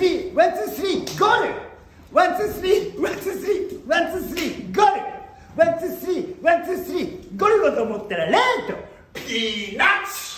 ーワンツースリーゴールワンツースリーワンツースリーワンツースリーゴールワンツースリーワンツースリーゴールだと思ったらレッド。ピーナッツ。